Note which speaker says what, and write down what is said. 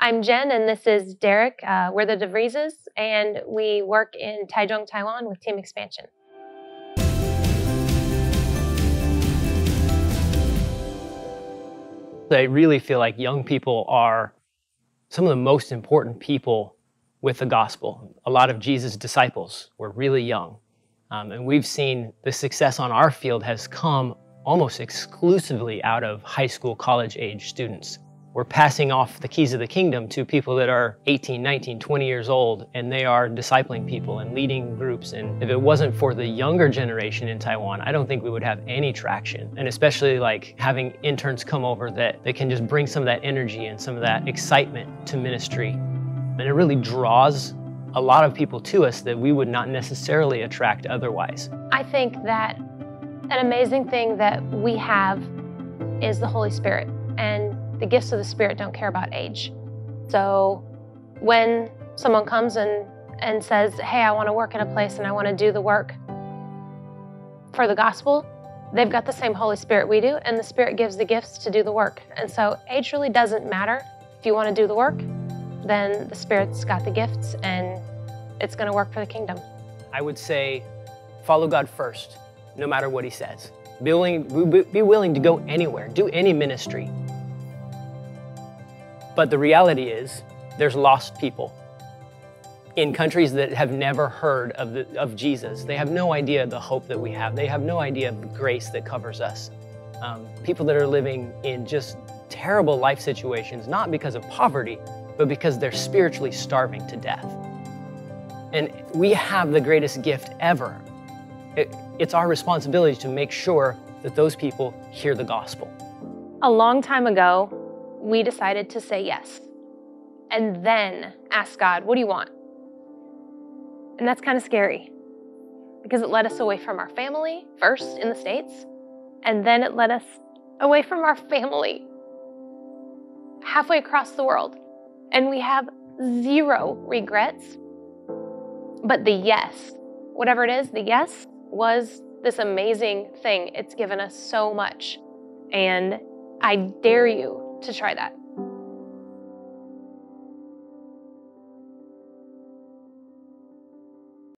Speaker 1: I'm Jen, and this is Derek. Uh, we're the DeVrieses, and we work in Taichung, Taiwan with Team Expansion.
Speaker 2: I really feel like young people are some of the most important people with the gospel. A lot of Jesus' disciples were really young. Um, and we've seen the success on our field has come almost exclusively out of high school, college age students. We're passing off the keys of the kingdom to people that are 18, 19, 20 years old, and they are discipling people and leading groups. And if it wasn't for the younger generation in Taiwan, I don't think we would have any traction. And especially like having interns come over that they can just bring some of that energy and some of that excitement to ministry. And it really draws a lot of people to us that we would not necessarily attract otherwise.
Speaker 1: I think that an amazing thing that we have is the Holy Spirit. And gifts of the Spirit don't care about age. So when someone comes and, and says, Hey, I want to work in a place and I want to do the work for the gospel, they've got the same Holy Spirit we do, and the Spirit gives the gifts to do the work. And so age really doesn't matter. If you want to do the work, then the Spirit's got the gifts and it's going to work for the kingdom.
Speaker 2: I would say follow God first, no matter what He says. Be willing, be willing to go anywhere, do any ministry. But the reality is, there's lost people in countries that have never heard of, the, of Jesus. They have no idea the hope that we have. They have no idea of the grace that covers us. Um, people that are living in just terrible life situations, not because of poverty, but because they're spiritually starving to death. And we have the greatest gift ever. It, it's our responsibility to make sure that those people hear the gospel.
Speaker 1: A long time ago, we decided to say yes and then ask God, What do you want? And that's kind of scary because it led us away from our family first in the States, and then it led us away from our family halfway across the world. And we have zero regrets. But the yes, whatever it is, the yes was this amazing thing. It's given us so much. And I dare you to try that.